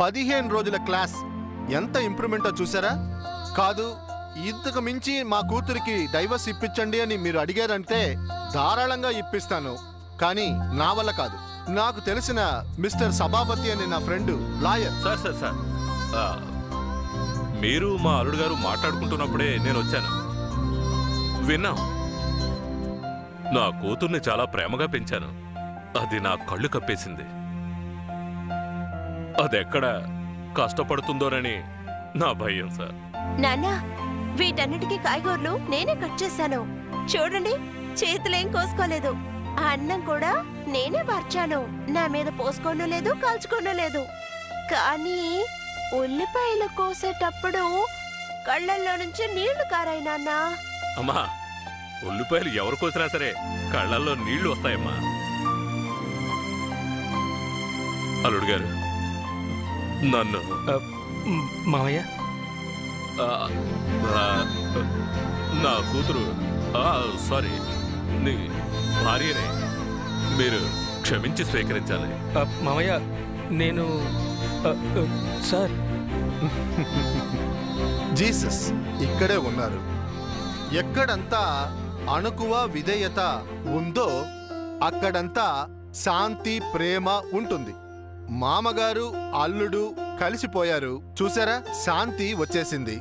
పదిహేను రోజుల క్లాస్. ఎంత ఇంప్రూవ్మెంటో చూసారా? కాదు ఇంతకు మించి మా కూతురికి డైవర్స్ ఇప్పించండి అని మీరు అడిగారంటే ధారాళంగా ఇప్పిస్తాను. కానీ నా వల్ల కాదు. నాకు తెలిసిన మిస్టర్ సభాపతి అనే నా friend lawyer. Sir sir sir. మీరు మా అల్లుడు గారు మాట్లాడుకుంటున్నప్పుడే నేను వచ్చాను. విన్నాం. నా కూతుర్ని చాలా ప్రేమగా పెంచాను. అది నా కళ్ళు కప్పేసింది. అదెక్కడ కష్టపడుతుందోనని నా భయం సార్. నాన్న వీటన్నిటికీ కాయగూరలు నేనే కట్ చేశాను. చూడండి చేతులేం కోసుకోలేదు. ఆ అన్నం కూడా నేనే మార్చాను నా మీద పోసుకోను లేదు కాల్చుకోను లేదు. కానీ ఉల్లిపాయలు కోసేటప్పుడు కళ్ళల్లో నుంచి నీళ్ళు కారాయి నాన్న. అమ్మా ఉల్లిపాయలు ఎవరు కోసినా సరే కళ్ళల్లో నీళ్ళు వస్తాయమ్మా. అల్లుడు గారు నన్ను. మ్, మావయ్య ఆ, ఆ, నా కూతురు. ఆ, సారీ నీ భార్యనే. మీరు క్షమించి స్వీకరించాలి. ఆ, మావయ్య నేను సార్. జీసస్ ఇక్కడే ఉన్నారు. ఎక్కడంతా అణుకువ విధేయత ఉందో అక్కడంతా శాంతి ప్రేమ ఉంటుంది. మామగారు అల్లుడు కలిసిపోయారు. చూసారా? శాంతి వచ్చేసింది.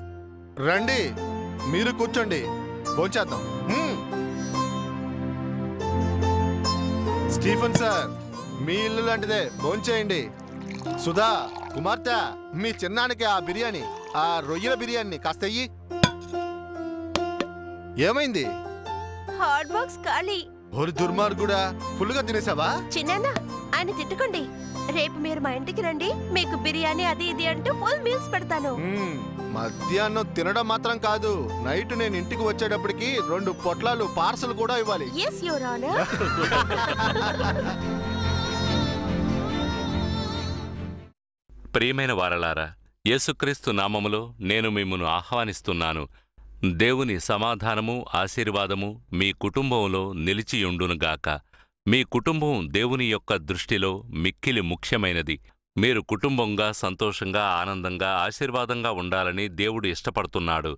రండి మీరు కూర్చోండి. భోంచేద్దాం. స్టీఫెన్ సార్ మీ ఇల్లు లాంటిదే. భోంచేయండి. సుధా కుమార్తె మీ చిన్నానికి ఆ బిర్యానీ ఆ రొయ్యల బిర్యానీ కాస్త అయ్యి ఏమైంది? హాట్ బాక్స్ ఖాళీ. దుర్మార్గుడా ఫుల్గా తినేసావా? చిన్నాన్న ఆయన తిట్టుకోండి. రేపు మీరు మా ఇంటికి రండి. మీకు బిర్యానీ అది ఇది అంటూ ఫుల్ మీల్స్ పెడతాను. మధ్యాహ్నం తినడం మాత్రం కాదు. నైట్ నేను ఇంటికి వచ్చేటప్పటికి రెండు పొట్లాలు పార్సల్ కూడా ఇవ్వాలి. ఎస్ యువర్ ఆనర్ ప్రియమైన వారలారా యేసుక్రీస్తు నామములో నేను మిమ్మును ఆహ్వానిస్తున్నాను. దేవుని సమాధానము ఆశీర్వాదము మీ కుటుంబంలో నిలిచియుండునుగాక. మీ కుటుంబం దేవుని యొక్క దృష్టిలో మిక్కిలి ముఖ్యమైనది. మీరు కుటుంబంగా సంతోషంగా ఆనందంగా ఆశీర్వాదంగా ఉండాలని దేవుడు ఇష్టపడుతున్నాడు.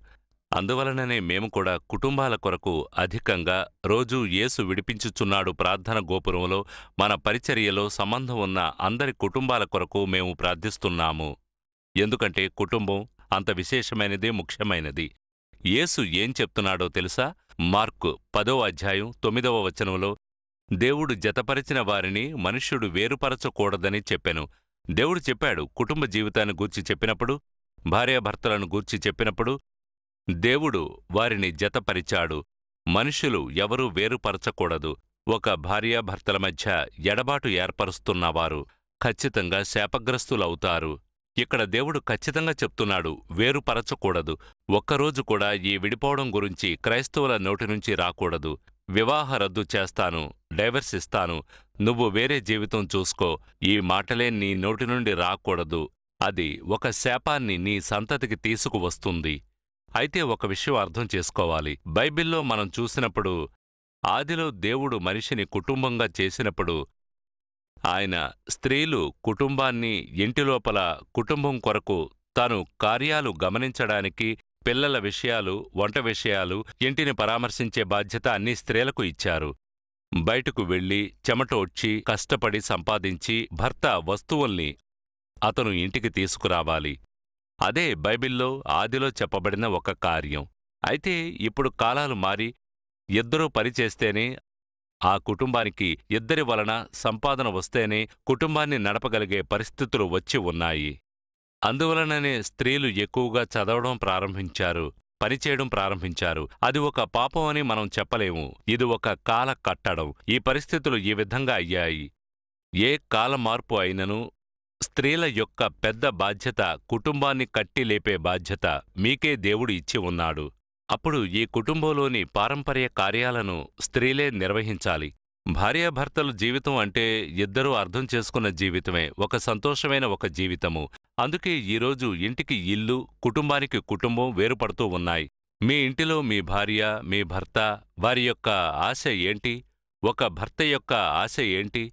అందువలననే మేము కూడా కుటుంబాల కొరకు అధికంగా రోజూ యేసు విడిపించుచున్నాడు ప్రార్థన గోపురంలో మన పరిచర్యలో సంబంధం ఉన్న అందరి కుటుంబాల కొరకు మేము ప్రార్థిస్తున్నాము. ఎందుకంటే కుటుంబం అంత విశేషమైనదే ముఖ్యమైనది. యేసు ఏం చెప్తున్నాడో తెలుసా? మార్కు పదో అధ్యాయం తొమ్మిదవ వచనంలో దేవుడు జతపరిచిన వారిని మనుష్యుడు వేరుపరచకూడదని చెప్పెను. దేవుడు చెప్పాడు కుటుంబ జీవితాన్ని గూర్చి చెప్పినప్పుడు భార్యాభర్తలను గూర్చి చెప్పినప్పుడు దేవుడు వారిని జతపరిచాడు. మనుషులు ఎవరూ వేరుపరచకూడదు. ఒక భార్యాభర్తల మధ్య ఎడబాటు ఏర్పరుస్తున్నవారు ఖచ్చితంగా శాపగ్రస్తులవుతారు. ఇక్కడ దేవుడు ఖచ్చితంగా చెప్తున్నాడు వేరుపరచకూడదు. ఒక్కరోజు కూడా ఈ విడిపోవడం గురించి క్రైస్తవుల నోటి నుంచి రాకూడదు. వివాహ రద్దు చేస్తాను డైవర్స్ ఇస్తాను నువ్వు వేరే జీవితం చూసుకో ఈ మాటలే నీ నోటి నుండి రాకూడదు. అది ఒక శాపాన్ని నీ సంతతికి తీసుకువస్తుంది. అయితే ఒక విషయం అర్థం చేసుకోవాలి. బైబిల్లో మనం చూసినప్పుడు ఆదిలో దేవుడు మనిషిని కుటుంబంగా చేసినప్పుడు ఆయన స్త్రీలు కుటుంబాన్ని ఇంటిలోపల కుటుంబం కొరకు తను కార్యాలు గమనించడానికి పిల్లల విషయాలు వంట విషయాలు ఇంటిని పరామర్శించే బాధ్యత అన్ని స్త్రీలకు ఇచ్చారు. బయటకు వెళ్ళి చెమటోడ్చి కష్టపడి సంపాదించి భర్త వస్తువుల్ని అతను ఇంటికి తీసుకురావాలి. అదే బైబిల్లో ఆదిలో చెప్పబడిన ఒక కార్యం. అయితే ఇప్పుడు కాలాలు మారి ఇద్దరూ పనిచేస్తేనే ఆ కుటుంబానికి ఇద్దరి వలన సంపాదన వస్తేనే కుటుంబాన్ని నడపగలిగే పరిస్థితులు వచ్చి ఉన్నాయి. అందువలననే స్త్రీలు ఎక్కువగా చదవడం ప్రారంభించారు పనిచేయడం ప్రారంభించారు. అది ఒక పాపం అని మనం చెప్పలేము. ఇది ఒక కాల కట్టడం ఈ పరిస్థితులు ఈ విధంగా అయ్యాయి. ఏ కాల మార్పు అయినను స్త్రీల యొక్క పెద్ద బాధ్యత కుటుంబాన్ని కట్టి లేపే బాధ్యత మీకే దేవుడు ఇచ్చి ఉన్నాడు. అప్పుడు ఈ కుటుంబంలోని పారంపర్య కార్యాలను స్త్రీలే నిర్వహించాలి. భార్యాభర్తలు జీవితం అంటే ఇద్దరూ అర్థం చేసుకున్న జీవితమే. ఒక సంతోషమైన ఒక జీవితము. అందుకే ఈరోజు ఇంటికి ఇల్లు కుటుంబానికి కుటుంబం వేరుపడుతూ ఉన్నాయి. మీ ఇంటిలో మీ భార్య మీ భర్త వారి యొక్క ఆశ ఏంటి? ఒక భర్త యొక్క ఆశ ఏంటి?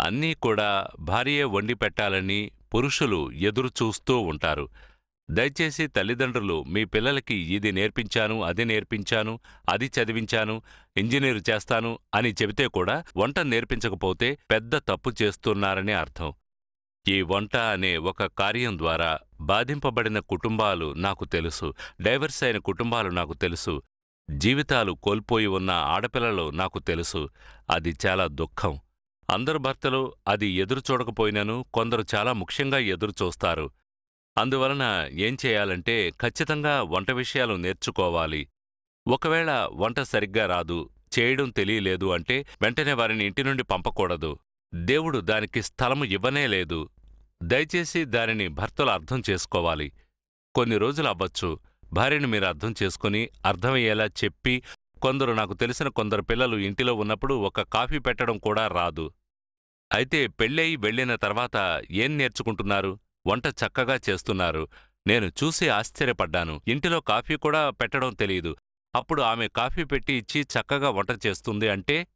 అన్నీ కూడా భార్యే వండి పెట్టాలని పురుషులు ఎదురుచూస్తూ ఉంటారు. దయచేసి తల్లిదండ్రులు మీ పిల్లలకి ఇది నేర్పించాను అది నేర్పించాను అది చదివించాను ఇంజనీరు చేస్తాను అని చెబితే కూడా వంట నేర్పించకపోతే పెద్ద తప్పు చేస్తున్నారని అర్థం. ఈ వంట అనే ఒక కార్యం ద్వారా బాధింపబడిన కుటుంబాలు నాకు తెలుసు. డైవర్స్ అయిన కుటుంబాలు నాకు తెలుసు. జీవితాలు కోల్పోయి ఉన్న ఆడపిల్లలు నాకు తెలుసు. అది చాలా దుఃఖం. అందరు భర్తలు అది ఎదురు చూడకపోయినను కొందరు చాలా ముఖ్యంగా ఎదురు చూస్తారు. అందువలన ఏం చేయాలంటే ఖచ్చితంగా వంట విషయాలు నేర్చుకోవాలి. ఒకవేళ వంట సరిగ్గా రాదు చేయడం తెలియలేదు అంటే వెంటనే వారిని ఇంటి నుండి పంపకూడదు. దేవుడు దానికి స్థలము ఇవ్వనే లేదు. దయచేసి దానిని భర్తలు అర్థం చేసుకోవాలి. కొన్ని రోజులు అవ్వచ్చు. భార్యను మీరు అర్థం చేసుకుని అర్థమయ్యేలా చెప్పి కొందరు నాకు తెలిసిన కొందరు పిల్లలు ఇంటిలో ఉన్నప్పుడు ఒక కాఫీ పెట్టడం కూడా రాదు. అయితే పెళ్ళయి వెళ్ళిన తర్వాత ఏం నేర్చుకుంటున్నారు? వంట చక్కగా చేస్తున్నారు. నేను చూసి ఆశ్చర్యపడ్డాను. ఇంటిలో కాఫీ కూడా పెట్టడం తెలియదు అప్పుడు ఆమె కాఫీ పెట్టి ఇచ్చి చక్కగా వంట చేస్తుంది అంటే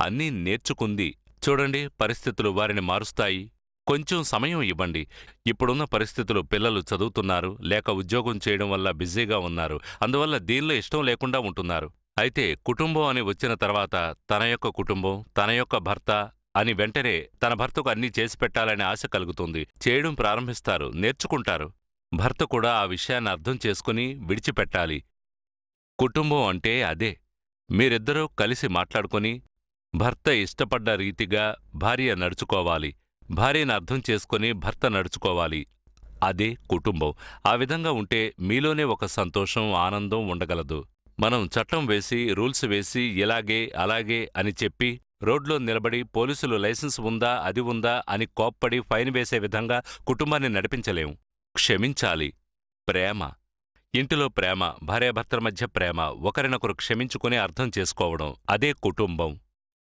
అన్నీ నేర్చుకుంది. చూడండి పరిస్థితులు వారిని మారుస్తాయి. కొంచెం సమయం ఇవ్వండి. ఇప్పుడున్న పరిస్థితులు పిల్లలు చదువుతున్నారు లేక ఉద్యోగం చేయడం వల్ల బిజీగా ఉన్నారు. అందువల్ల దీనిలో ఇష్టం లేకుండా ఉంటున్నారు. అయితే కుటుంబం అని వచ్చిన తర్వాత తన యొక్క కుటుంబం తన యొక్క భర్త అని వెంటనే తన భర్తకు అన్నీ చేసి పెట్టాలనే ఆశ కలుగుతుంది. చేయడం ప్రారంభిస్తారు నేర్చుకుంటారు. భర్త కూడా ఆ విషయాన్ని అర్థం చేసుకుని విడిచిపెట్టాలి. కుటుంబం అంటే అదే. మీరిద్దరూ కలిసి మాట్లాడుకుని భర్త ఇష్టపడ్డ రీతిగా భార్య నడుచుకోవాలి. భార్యను అర్థం చేసుకుని భర్త నడుచుకోవాలి. అదే కుటుంబం. ఆ విధంగా ఉంటే మీలోనే ఒక సంతోషం ఆనందం ఉండగలదు. మనం చట్టం వేసి రూల్స్ వేసి ఇలాగే అలాగే అని చెప్పి రోడ్లో నిలబడి పోలీసులు లైసెన్స్ ఉందా అది ఉందా అని కోప్పడి ఫైన్ వేసే విధంగా కుటుంబాన్ని నడిపించలేం. క్షమించాలి. ప్రేమ. ఇంటిలో ప్రేమ భార్యాభర్తల మధ్య ప్రేమ ఒకరినొకరు క్షమించుకుని అర్థం చేసుకోవడం. అదే కుటుంబం.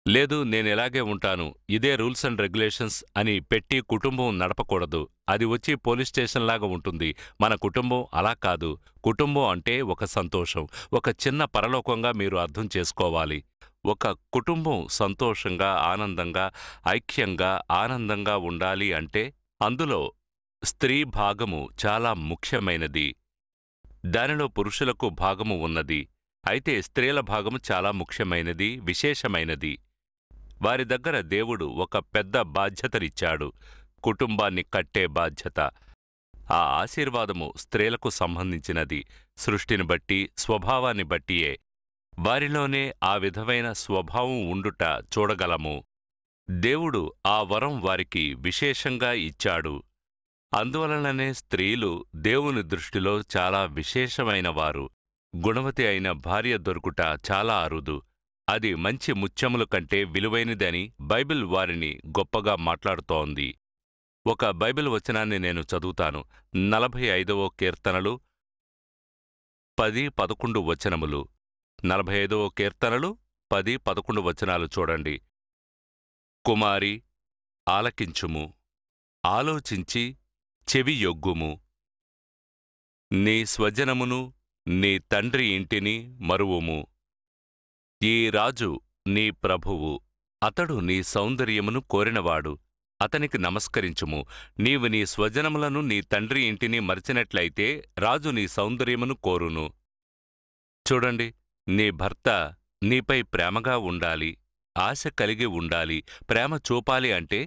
లేదు నేనిలాగే ఉంటాను. ఇదే రూల్స్ అండ్ రెగ్యులేషన్స్ అని పెట్టి కుటుంబం నడపకూడదు. అది వచ్చి పోలీస్ స్టేషన్లాగా ఉంటుంది. మన కుటుంబం అలా కాదు. కుటుంబం అంటే ఒక సంతోషం. ఒక చిన్న పరలోకంగా మీరు అర్థం చేసుకోవాలి. ఒక కుటుంబం సంతోషంగా ఆనందంగా ఐక్యంగా ఆనందంగా ఉండాలి అంటే అందులో స్త్రీ భాగము చాలా ముఖ్యమైనది. దానిలో పురుషులకు భాగము ఉన్నది. అయితే స్త్రీల భాగము చాలా ముఖ్యమైనది విశేషమైనది. వారి దగ్గర దేవుడు ఒక పెద్ద బాధ్యతనిచ్చాడు. కుటుంబాన్ని కట్టే బాధ్యత. ఆ ఆశీర్వాదము స్త్రీలకు సంబంధించినది. సృష్టిని బట్టి స్వభావాన్ని బట్టియే. వారిలోనే ఆ విధమైన స్వభావం ఉండుట చూడగలము. దేవుడు ఆ వరం వారికి విశేషంగా ఇచ్చాడు. అందువలననే స్త్రీలు దేవుని దృష్టిలో చాలా విశేషమైనవారు. గుణవతి అయిన భార్య దొరుకుట చాలా అరుదు. అది మంచి ముత్యముల కంటే విలువైనదని బైబిల్ వారిని గొప్పగా మాట్లాడుతోంది. ఒక బైబిల్ వచనాన్ని నేను చదువుతాను. నలభై ఐదవ కీర్తనలు పది పదకొండు వచనములు. నలభై ఐదవ కీర్తనలు పది పదకొండు వచనాలు చూడండి. కుమారి ఆలకించుము. ఆలోచించి చెవి యొగ్గుము. నీ స్వజనమును నీ తండ్రి ఇంటిని మరువుము. ఈ రాజు నీ ప్రభువు. అతడు నీ సౌందర్యమును కోరినవాడు. అతనికి నమస్కరించుము. నీవు నీ స్వజనములను నీ తండ్రి ఇంటిని మరిచినట్లయితే రాజు నీ సౌందర్యమును కోరును. చూడండి నీ భర్త నీపై ప్రేమగా ఉండాలి ఆశ కలిగి ఉండాలి ప్రేమ చూపాలి అంటే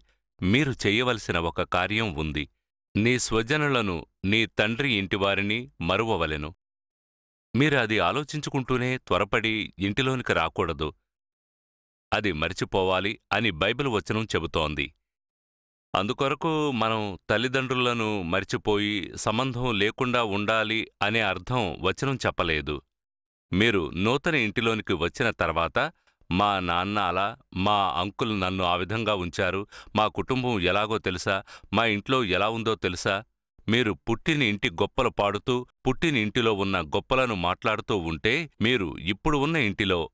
మీరు చెయ్యవలసిన ఒక కార్యం ఉంది. నీ స్వజనులను నీ తండ్రి ఇంటివారిని మరువవలెను. మీరు అది ఆలోచించుకుంటూనే త్వరపడి ఇంటిలోనికి రాకూడదు. అది మరిచిపోవాలి అని బైబిల్ వచనం చెబుతోంది. అందుకొరకు మనం తల్లిదండ్రులను మరిచిపోయి సంబంధం లేకుండా ఉండాలి అనే అర్థం వచనం చెప్పలేదు. మీరు నూతన ఇంటిలోనికి వచ్చిన తర్వాత మా నాన్న అలా మా అంకుల్ నన్ను ఆ విధంగా ఉంచారు మా కుటుంబం ఎలాగో తెలుసా మా ఇంట్లో ఎలా ఉందో తెలుసా మీరు పుట్టిన ఇంటి గొప్పలు పాడుతూ పుట్టిన ఇంటిలో ఉన్న గొప్పలను మాట్లాడుతూ ఉంటే మీరు ఇప్పుడు ఉన్న ఇంటిలో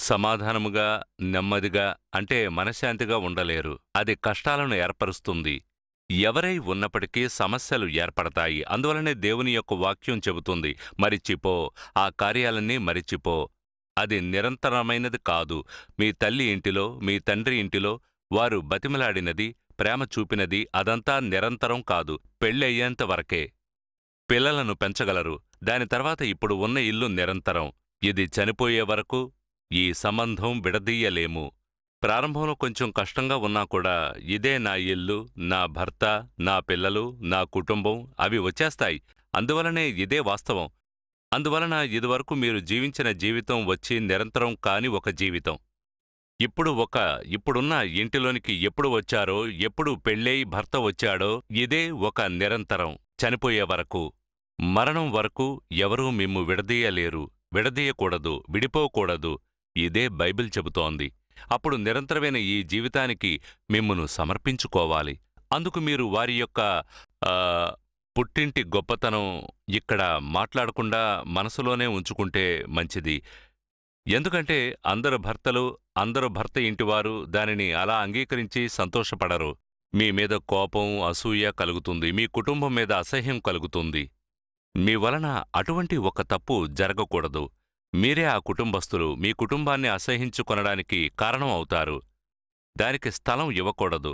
సమాధానముగా నెమ్మదిగా అంటే మనశ్శాంతిగా ఉండలేరు. అది కష్టాలను ఏర్పరుస్తుంది. ఎవరై ఉన్నప్పటికీ సమస్యలు ఏర్పడతాయి. అందువలనే దేవుని యొక్క వాక్యం చెబుతుంది. మరిచిపో. ఆ కార్యాలన్నీ మరిచిపో. అది నిరంతరమైనది కాదు. మీ తల్లి ఇంటిలో మీ తండ్రి ఇంటిలో వారు బతిమలాడినది ప్రేమ చూపినది అదంతా నిరంతరం కాదు పెళ్ళయ్యేంత వరకే. పిల్లలను పెంచగలరు దాని తర్వాత ఇప్పుడు ఉన్న ఇల్లు నిరంతరం. ఇది చనిపోయే వరకు ఈ సంబంధం విడదీయలేము. ప్రారంభంలో కొంచెం కష్టంగా ఉన్నా కూడా ఇదే నా ఇల్లు నా భర్త నా పిల్లలు నా కుటుంబం అవి వచ్చేస్తాయి. అందువలనే ఇదే వాస్తవం. అందువలన ఇదివరకు మీరు జీవించిన జీవితం వచ్చి నిరంతరం కాని ఒక జీవితం. ఇప్పుడు ఒక ఇప్పుడున్న ఇంటిలోనికి ఎప్పుడు వచ్చారో ఎప్పుడు పెళ్ళై భర్త వచ్చాడో ఇదే ఒక నిరంతరం చనిపోయే వరకు. మరణం వరకు ఎవరూ మిమ్ము విడదీయలేరు విడదీయకూడదు విడిపోకూడదు ఇదే బైబిల్ చెబుతోంది. అప్పుడు నిరంతరమైన ఈ జీవితానికి మిమ్మును సమర్పించుకోవాలి. అందుకు మీరు వారి యొక్క పుట్టింటి గొప్పతనం ఇక్కడ మాట్లాడకుండా మనసులోనే ఉంచుకుంటే మంచిది. ఎందుకంటే అందరు భర్తలు అందరు భర్త ఇంటివారు దానిని అలా అంగీకరించి సంతోషపడరు. మీ మీద కోపం అసూయ కలుగుతుంది. మీ కుటుంబం మీద అసహ్యం కలుగుతుంది. మీ వలన అటువంటి ఒక తప్పు జరగకూడదు. మీరే ఆ కుటుంబస్తులు మీ కుటుంబాన్ని అసహించుకొనడానికి కారణం అవుతారు. దానికి స్థలం ఇవ్వకూడదు.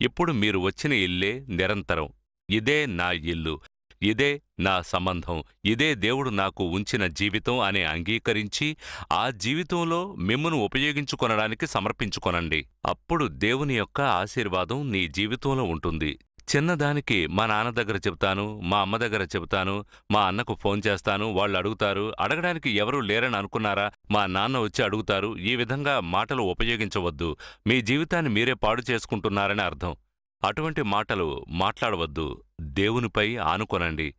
ఇప్పుడు మీరు వచ్చిన ఇల్లే నిరంతరం. ఇదే నా ఇల్లు. ఇదే నా సంబంధం ఇదే దేవుడు నాకు ఉంచిన జీవితం అని అంగీకరించి ఆ జీవితంలో మిమ్మును ఉపయోగించుకొనడానికి సమర్పించుకొనండి. అప్పుడు దేవుని యొక్క ఆశీర్వాదం నీ జీవితంలో ఉంటుంది. చిన్నదానికి మా నాన్న దగ్గర చెబుతాను మా అమ్మ దగ్గర చెబుతాను మా అన్నకు ఫోన్ చేస్తాను వాళ్ళు అడుగుతారు అడగడానికి ఎవరూ లేరని అనుకున్నారా? మా నాన్న వచ్చి అడుగుతారు ఈ విధంగా మాటలు ఉపయోగించవద్దు మీ జీవితాన్ని మీరే పాడు చేసుకుంటున్నారని అర్థం. అటువంటి మాటలు మాట్లాడవద్దు. దేవునిపై ఆనుకొనండి.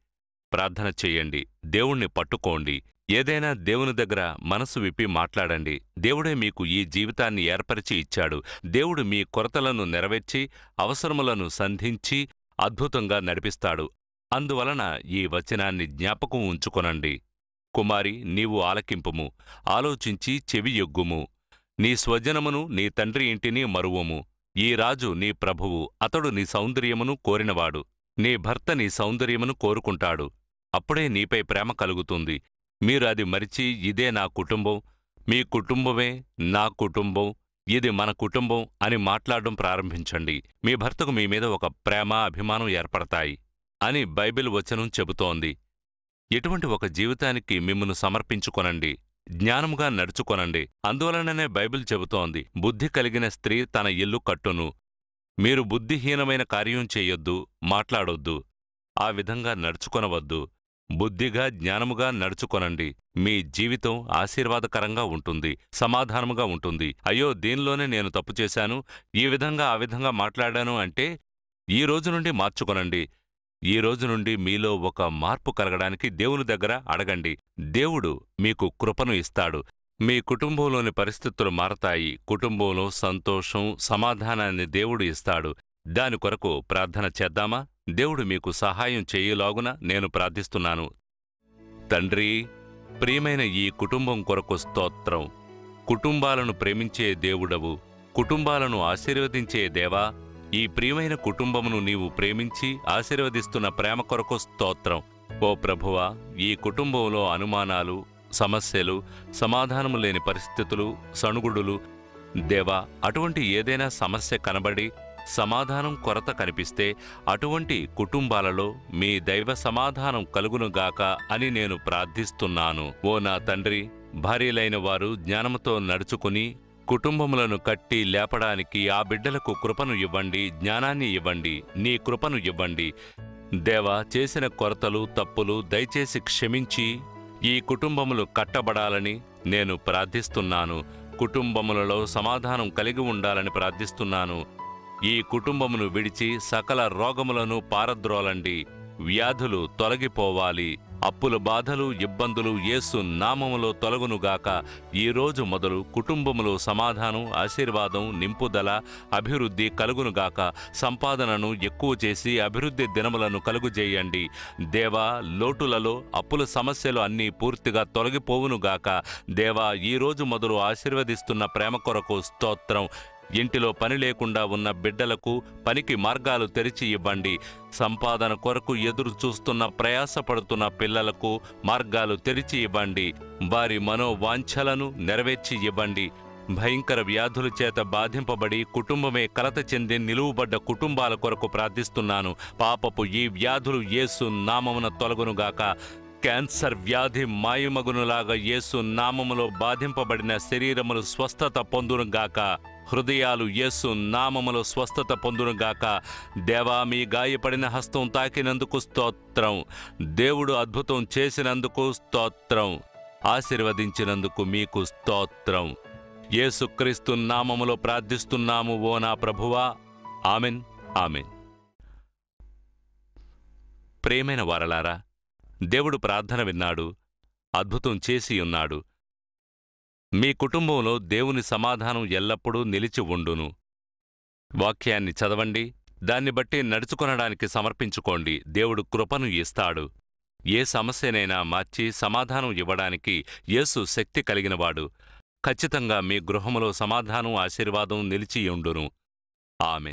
ప్రార్థన చెయ్యండి దేవుణ్ణి పట్టుకోండి. ఏదైనా దేవుని దగ్గర మనసు విప్పి మాట్లాడండి. దేవుడే మీకు ఈ జీవితాన్ని ఏర్పరిచి ఇచ్చాడు. దేవుడు మీ కొరతలను నెరవేర్చి అవసరములను సంధించి అద్భుతంగా నడిపిస్తాడు. అందువలన ఈ వచనాన్ని జ్ఞాపకం ఉంచుకొనండి. కుమారి నీవు ఆలకింపుము. ఆలోచించి చెవి యొగ్గుము నీ స్వజనమును నీ తండ్రి ఇంటిని మరువుము. ఈ రాజు నీ ప్రభువు అతడు నీ సౌందర్యమును కోరినవాడు. నీ భర్త నీ సౌందర్యమును కోరుకుంటాడు. అప్పుడే నీపై ప్రేమ కలుగుతుంది. మీరు అది మరిచి ఇదే నా కుటుంబం. మీ కుటుంబమే నా కుటుంబం. ఇది మన కుటుంబం అని మాట్లాడడం ప్రారంభించండి. మీ భర్తకు మీ మీద ఒక ప్రేమ అభిమానం ఏర్పడతాయి అని బైబిల్ వచనం చెబుతోంది. ఎటువంటి ఒక జీవితానికి మిమ్మను సమర్పించుకొనండి. జ్ఞానముగా నడుచుకొనండి. అందువలననే బైబిల్ చెబుతోంది బుద్ధి కలిగిన స్త్రీ తన ఇల్లు కట్టును. మీరు బుద్ధిహీనమైన కార్యం చేయొద్దు మాట్లాడొద్దు. ఆ విధంగా నడుచుకొనవద్దు. బుద్ధిగా జ్ఞానముగా నడుచుకొనండి. మీ జీవితం ఆశీర్వాదకరంగా ఉంటుంది సమాధానముగా ఉంటుంది. అయ్యో దీనిలోనే నేను తప్పు చేశాను ఈ విధంగా ఆ విధంగా మాట్లాడాను అంటే ఈ రోజు నుండి మార్చుకొనండి. ఈ రోజు నుండి మీలో ఒక మార్పు కలగడానికి దేవుని దగ్గర అడగండి. దేవుడు మీకు కృపను ఇస్తాడు. మీ కుటుంబంలోని పరిస్థితులు మారతాయి. కుటుంబంలో సంతోషం సమాధానాన్ని దేవుడు ఇస్తాడు. దాని కొరకు ప్రార్థన చేద్దామా? దేవుడు మీకు సహాయం చేయలాగున నేను ప్రార్థిస్తున్నాను. తండ్రి ప్రియమైన ఈ కుటుంబం కొరకు స్తోత్రం. కుటుంబాలను ప్రేమించే దేవుడవు. కుటుంబాలను ఆశీర్వదించే దేవా ఈ ప్రియమైన కుటుంబమును నీవు ప్రేమించి ఆశీర్వదిస్తున్న ప్రేమ కొరకు స్తోత్రం. ఓ ప్రభువా ఈ కుటుంబంలో అనుమానాలు సమస్యలు సమాధానము లేని పరిస్థితులు సణుగుడులు దేవా అటువంటి ఏదైనా సమస్య కనబడి సమాధానం కొరత కనిపిస్తే అటువంటి కుటుంబాలలో మీ దైవ సమాధానం కలుగునుగాక అని నేను ప్రార్థిస్తున్నాను. ఓ నా తండ్రి భార్యలైన వారు జ్ఞానముతో నడుచుకుని కుటుంబములను కట్టి లేపడానికి ఆ బిడ్డలకు కృపను ఇవ్వండి జ్ఞానాన్ని ఇవ్వండి నీ కృపను ఇవ్వండి. దేవా చేసిన కొరతలు తప్పులు దయచేసి క్షమించి ఈ కుటుంబములు కట్టబడాలని నేను ప్రార్థిస్తున్నాను. కుటుంబములలో సమాధానం కలిగి ఉండాలని ప్రార్థిస్తున్నాను. ఈ కుటుంబమును విడిచి సకల రోగములను పారద్రోలండి. వ్యాధులు తొలగిపోవాలి. అప్పుల బాధలు ఇబ్బందులు యేసు నామములో తొలగునుగాక ఈరోజు మొదలు కుటుంబములో సమాధానం ఆశీర్వాదం నింపుదల అభివృద్ధి కలుగునుగాక సంపాదనను ఎక్కువ చేసి అభివృద్ధి దినములను కలుగుజేయండి దేవా లోటులలో అప్పుల సమస్యలు అన్నీ పూర్తిగా తొలగిపోవునుగాక దేవా ఈరోజు మొదలు ఆశీర్వదిస్తున్న ప్రేమ కొరకు స్తోత్రం. ఇంటిలో పని లేకుండా ఉన్న బిడ్డలకు పనికి మార్గాలు తెరిచి ఇవ్వండి. సంపాదన కొరకు ఎదురు చూస్తున్న ప్రయాసపడుతున్న పిల్లలకు మార్గాలు తెరిచి ఇవ్వండి. వారి మనోవాంఛలను నెరవేర్చి ఇవ్వండి. భయంకర వ్యాధుల చేత బాధింపబడి కుటుంబమే కలత చెంది నిలువుబడ్డ కుటుంబాల కొరకు ప్రార్థిస్తున్నాను. పాపపు ఈ వ్యాధులు యేసు నామమున తొలగునుగాక. క్యాన్సర్ వ్యాధి మాయమగునులాగా యేసు నామములో బాధింపబడిన శరీరములు స్వస్థత పొందునుగాక. హృదయాలు యేసు నామములో స్వస్థత పొందునుగాక. దేవా మీ గాయపడిన హస్తం తాకినందుకు స్తోత్రం. దేవుడు అద్భుతం చేసినందుకు స్తోత్రం. ఆశీర్వదించినందుకు మీకు స్తోత్రం. యేసుక్రీస్తు నామములో ప్రార్థిస్తున్నాము ఓ నా ప్రభువా. Amen amen. ప్రేమైన వారలారా దేవుడు ప్రార్థన విన్నాడు అద్భుతం చేసి ఉన్నాడు. మీ కుటుంబంలో దేవుని సమాధానం ఎల్లప్పుడూ నిలిచి ఉండును. వాక్యాన్ని చదవండి. దాన్ని బట్టి నడుచుకొనడానికి సమర్పించుకోండి. దేవుడు కృపను ఇస్తాడు. ఏ సమస్యనైనా మార్చి సమాధానం ఇవ్వడానికి యేసు శక్తి కలిగినవాడు. ఖచ్చితంగా మీ గృహములో సమాధానం ఆశీర్వాదం నిలిచియుండును ఆమెన్.